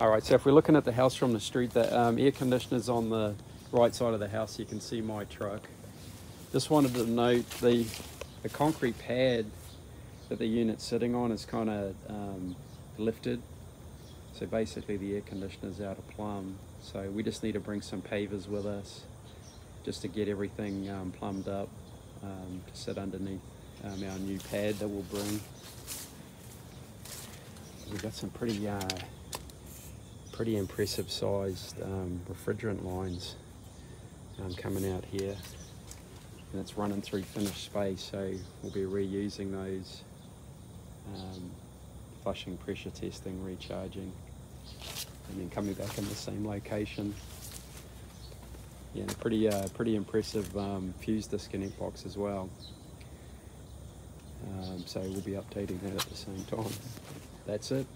All right, so if we're looking at the house from the street, the um, air conditioner's on the right side of the house. You can see my truck. Just wanted to note the, the concrete pad that the unit's sitting on is kind of um, lifted. So basically the air conditioner's out of plumb. So we just need to bring some pavers with us just to get everything um, plumbed up um, to sit underneath um, our new pad that we'll bring. We've got some pretty uh, pretty impressive sized um, refrigerant lines um, coming out here. And it's running through finished space so we'll be reusing those um, flushing pressure testing recharging and then coming back in the same location. Yeah pretty uh, pretty impressive um, fuse disconnect box as well. Um, so we'll be updating that at the same time. That's it